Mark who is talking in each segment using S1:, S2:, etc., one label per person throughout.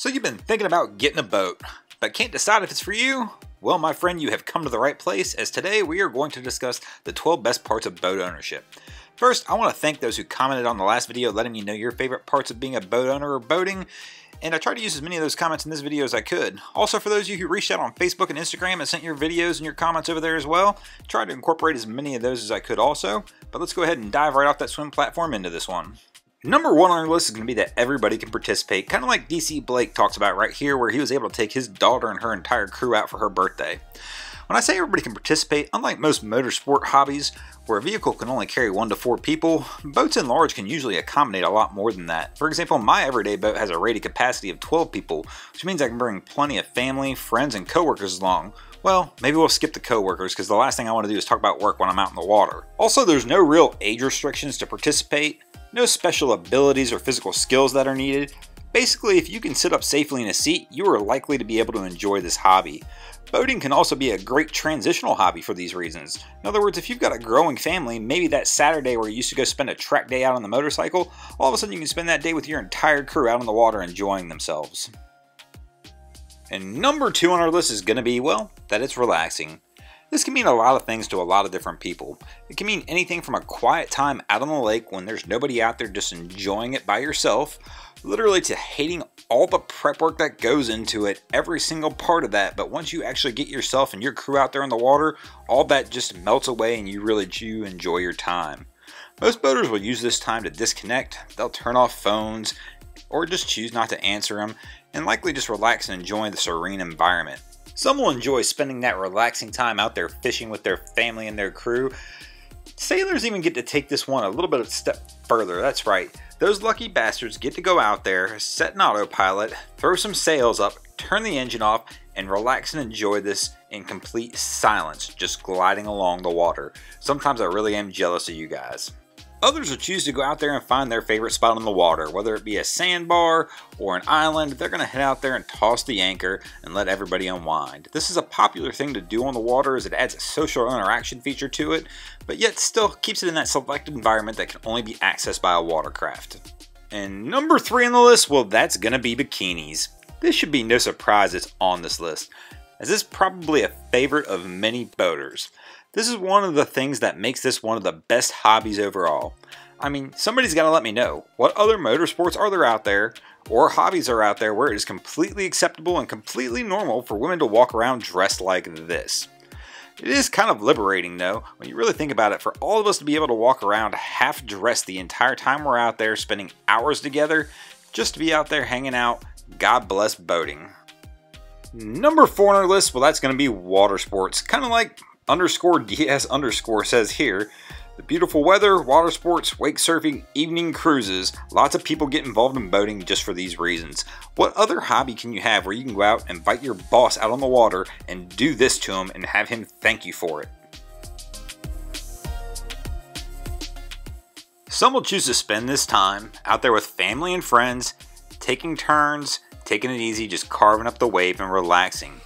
S1: So you've been thinking about getting a boat, but can't decide if it's for you? Well, my friend, you have come to the right place as today we are going to discuss the 12 best parts of boat ownership. First, I want to thank those who commented on the last video letting me know your favorite parts of being a boat owner or boating, and I tried to use as many of those comments in this video as I could. Also, for those of you who reached out on Facebook and Instagram and sent your videos and your comments over there as well, tried to incorporate as many of those as I could also, but let's go ahead and dive right off that swim platform into this one. Number one on our list is going to be that everybody can participate, kind of like DC Blake talks about right here, where he was able to take his daughter and her entire crew out for her birthday. When I say everybody can participate, unlike most motorsport hobbies, where a vehicle can only carry one to four people, boats in large can usually accommodate a lot more than that. For example, my everyday boat has a rated capacity of 12 people, which means I can bring plenty of family, friends, and coworkers along. Well, maybe we'll skip the coworkers because the last thing I want to do is talk about work when I'm out in the water. Also, there's no real age restrictions to participate, no special abilities or physical skills that are needed. Basically, if you can sit up safely in a seat, you are likely to be able to enjoy this hobby. Boating can also be a great transitional hobby for these reasons. In other words, if you've got a growing family, maybe that Saturday where you used to go spend a track day out on the motorcycle, all of a sudden you can spend that day with your entire crew out on the water enjoying themselves. And number two on our list is going to be, well, that it's relaxing. This can mean a lot of things to a lot of different people. It can mean anything from a quiet time out on the lake when there's nobody out there just enjoying it by yourself, literally to hating all the prep work that goes into it, every single part of that, but once you actually get yourself and your crew out there in the water, all that just melts away and you really do enjoy your time. Most boaters will use this time to disconnect, they'll turn off phones, or just choose not to answer them, and likely just relax and enjoy the serene environment. Some will enjoy spending that relaxing time out there fishing with their family and their crew. Sailors even get to take this one a little bit of step further, that's right. Those lucky bastards get to go out there, set an autopilot, throw some sails up, turn the engine off, and relax and enjoy this in complete silence, just gliding along the water. Sometimes I really am jealous of you guys. Others will choose to go out there and find their favorite spot on the water, whether it be a sandbar or an island, they're going to head out there and toss the anchor and let everybody unwind. This is a popular thing to do on the water as it adds a social interaction feature to it, but yet still keeps it in that selected environment that can only be accessed by a watercraft. And number three on the list, well that's going to be bikinis. This should be no surprise it's on this list, as this is probably a favorite of many boaters. This is one of the things that makes this one of the best hobbies overall. I mean, somebody's got to let me know, what other motorsports are there out there, or hobbies are out there where it is completely acceptable and completely normal for women to walk around dressed like this? It is kind of liberating though, when you really think about it, for all of us to be able to walk around half dressed the entire time we're out there spending hours together, just to be out there hanging out, God bless boating. Number four on our list, well that's going to be water sports, kind of like underscore DS underscore says here, the beautiful weather, water sports, wake surfing, evening cruises, lots of people get involved in boating just for these reasons. What other hobby can you have where you can go out, and invite your boss out on the water, and do this to him and have him thank you for it? Some will choose to spend this time out there with family and friends, taking turns, taking it easy, just carving up the wave and relaxing.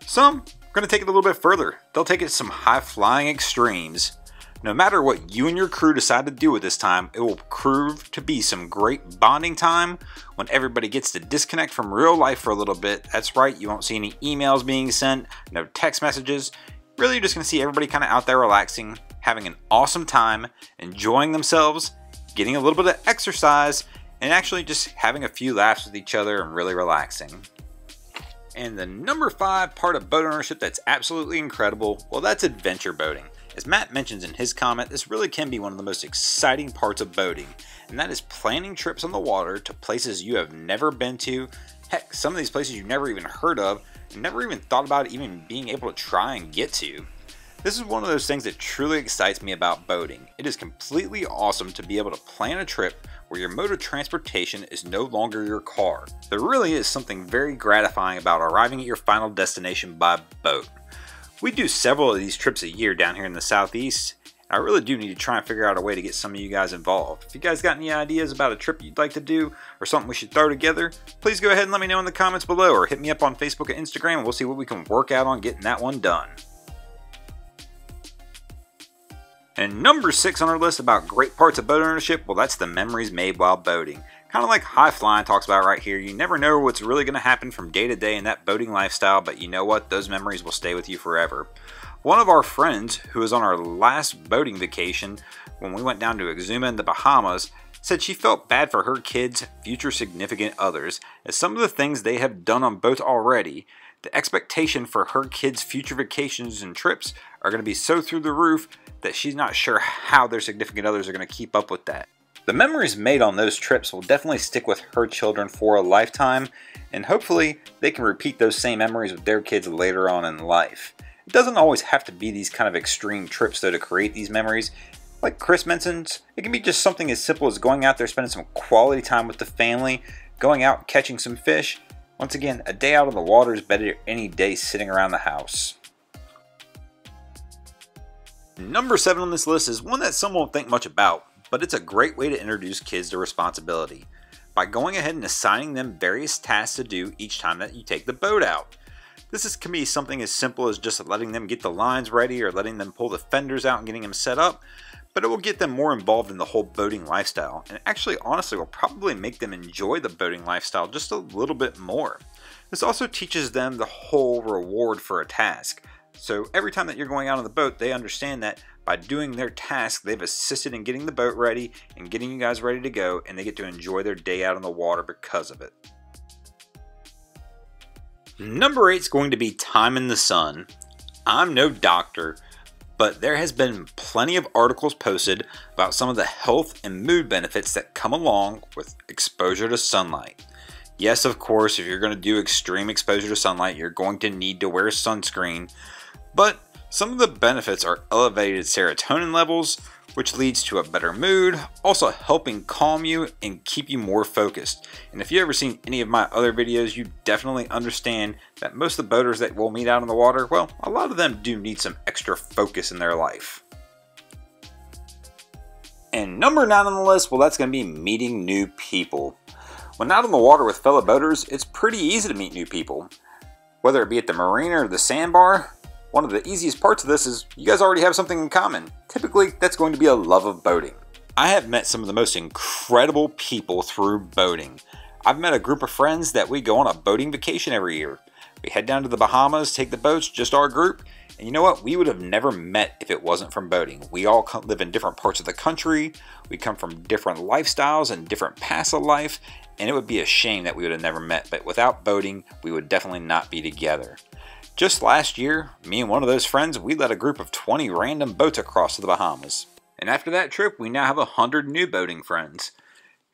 S1: Some going to take it a little bit further. They'll take it to some high flying extremes. No matter what you and your crew decide to do at this time, it will prove to be some great bonding time when everybody gets to disconnect from real life for a little bit. That's right, you won't see any emails being sent, no text messages. Really, you're just going to see everybody kind of out there relaxing, having an awesome time, enjoying themselves, getting a little bit of exercise, and actually just having a few laughs with each other and really relaxing. And the number five part of boat ownership that's absolutely incredible, well, that's adventure boating. As Matt mentions in his comment, this really can be one of the most exciting parts of boating, and that is planning trips on the water to places you have never been to. Heck, some of these places you've never even heard of, and never even thought about even being able to try and get to. This is one of those things that truly excites me about boating. It is completely awesome to be able to plan a trip where your mode of transportation is no longer your car. There really is something very gratifying about arriving at your final destination by boat. We do several of these trips a year down here in the southeast. And I really do need to try and figure out a way to get some of you guys involved. If you guys got any ideas about a trip you'd like to do or something we should throw together, please go ahead and let me know in the comments below or hit me up on Facebook and Instagram and we'll see what we can work out on getting that one done. And number six on our list about great parts of boat ownership, well, that's the memories made while boating. Kind of like High Flying talks about right here, you never know what's really going to happen from day to day in that boating lifestyle, but you know what? Those memories will stay with you forever. One of our friends, who was on our last boating vacation when we went down to Exuma in the Bahamas, said she felt bad for her kids' future significant others, as some of the things they have done on boats already, the expectation for her kids' future vacations and trips are going to be so through the roof that she's not sure how their significant others are going to keep up with that. The memories made on those trips will definitely stick with her children for a lifetime, and hopefully they can repeat those same memories with their kids later on in life. It doesn't always have to be these kind of extreme trips though to create these memories. Like Chris mentions, it can be just something as simple as going out there spending some quality time with the family, going out catching some fish. Once again, a day out on the water is better than any day sitting around the house. Number 7 on this list is one that some won't think much about, but it's a great way to introduce kids to responsibility by going ahead and assigning them various tasks to do each time that you take the boat out. This is, can be something as simple as just letting them get the lines ready or letting them pull the fenders out and getting them set up, but it will get them more involved in the whole boating lifestyle and actually honestly will probably make them enjoy the boating lifestyle just a little bit more. This also teaches them the whole reward for a task. So every time that you're going out on the boat, they understand that by doing their task, they've assisted in getting the boat ready and getting you guys ready to go, and they get to enjoy their day out on the water because of it. Number eight is going to be time in the sun. I'm no doctor, but there has been plenty of articles posted about some of the health and mood benefits that come along with exposure to sunlight. Yes, of course, if you're going to do extreme exposure to sunlight, you're going to need to wear sunscreen, but some of the benefits are elevated serotonin levels, which leads to a better mood, also helping calm you and keep you more focused. And if you've ever seen any of my other videos, you definitely understand that most of the boaters that we'll meet out on the water, well, a lot of them do need some extra focus in their life. And number nine on the list, well, that's going to be meeting new people. When out on the water with fellow boaters, it's pretty easy to meet new people. Whether it be at the marina or the sandbar, one of the easiest parts of this is you guys already have something in common. Typically, that's going to be a love of boating. I have met some of the most incredible people through boating. I've met a group of friends that we go on a boating vacation every year. We head down to the Bahamas, take the boats, just our group, and you know what? We would have never met if it wasn't from boating. We all live in different parts of the country, we come from different lifestyles and different paths of life, and it would be a shame that we would have never met, but without boating, we would definitely not be together. Just last year, me and one of those friends, we led a group of 20 random boats across to the Bahamas. And after that trip, we now have 100 new boating friends.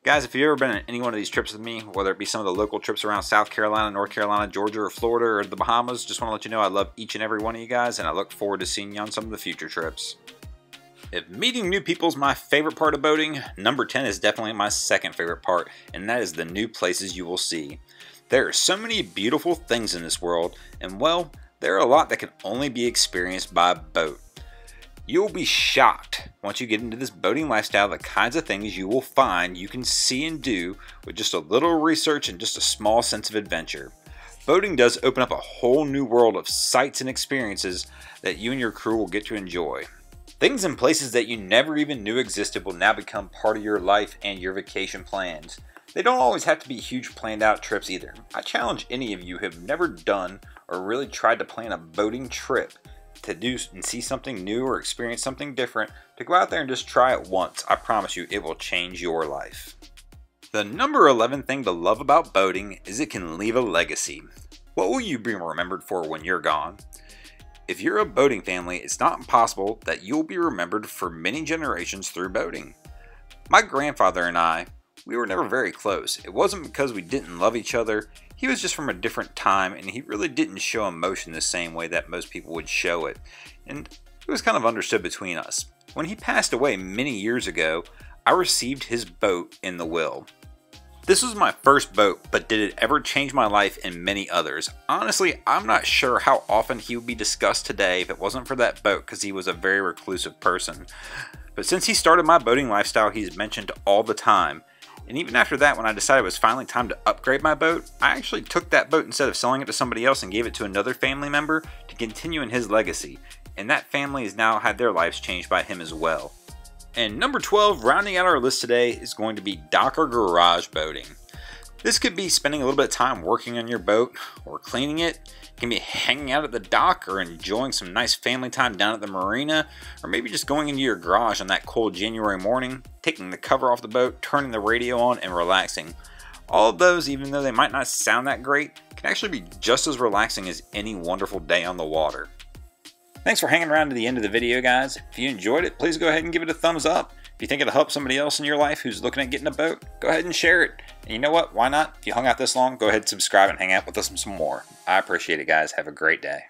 S1: Guys, if you've ever been on any one of these trips with me, whether it be some of the local trips around South Carolina, North Carolina, Georgia, or Florida, or the Bahamas, just want to let you know I love each and every one of you guys, and I look forward to seeing you on some of the future trips. If meeting new people is my favorite part of boating, number 10 is definitely my second favorite part, and that is the new places you will see. There are so many beautiful things in this world, and well, there are a lot that can only be experienced by boat. You'll be shocked once you get into this boating lifestyle the kinds of things you will find you can see and do with just a little research and just a small sense of adventure. Boating does open up a whole new world of sights and experiences that you and your crew will get to enjoy. Things and places that you never even knew existed will now become part of your life and your vacation plans. They don't always have to be huge planned out trips either. I challenge any of you who have never done or really tried to plan a boating trip to do and see something new or experience something different to go out there and just try it once. I promise you it will change your life. The number 11 thing to love about boating is it can leave a legacy. What will you be remembered for when you're gone? If you're a boating family, it's not impossible that you'll be remembered for many generations through boating. My grandfather and I we were never very close. It wasn't because we didn't love each other, he was just from a different time and he really didn't show emotion the same way that most people would show it. And it was kind of understood between us. When he passed away many years ago, I received his boat in the will. This was my first boat, but did it ever change my life and many others? Honestly, I'm not sure how often he would be discussed today if it wasn't for that boat because he was a very reclusive person. But since he started my boating lifestyle, he's mentioned all the time. And even after that, when I decided it was finally time to upgrade my boat, I actually took that boat instead of selling it to somebody else and gave it to another family member to continue in his legacy. And that family has now had their lives changed by him as well. And number 12, rounding out our list today, is going to be dock or garage boating. This could be spending a little bit of time working on your boat or cleaning it. It can be hanging out at the dock or enjoying some nice family time down at the marina, or maybe just going into your garage on that cold January morning, taking the cover off the boat, turning the radio on, and relaxing. All of those, even though they might not sound that great, can actually be just as relaxing as any wonderful day on the water. Thanks for hanging around to the end of the video, guys. If you enjoyed it, please go ahead and give it a thumbs up. If you think it'll help somebody else in your life who's looking at getting a boat, go ahead and share it. And you know what? Why not? If you hung out this long, go ahead and subscribe and hang out with us some more. I appreciate it, guys. Have a great day.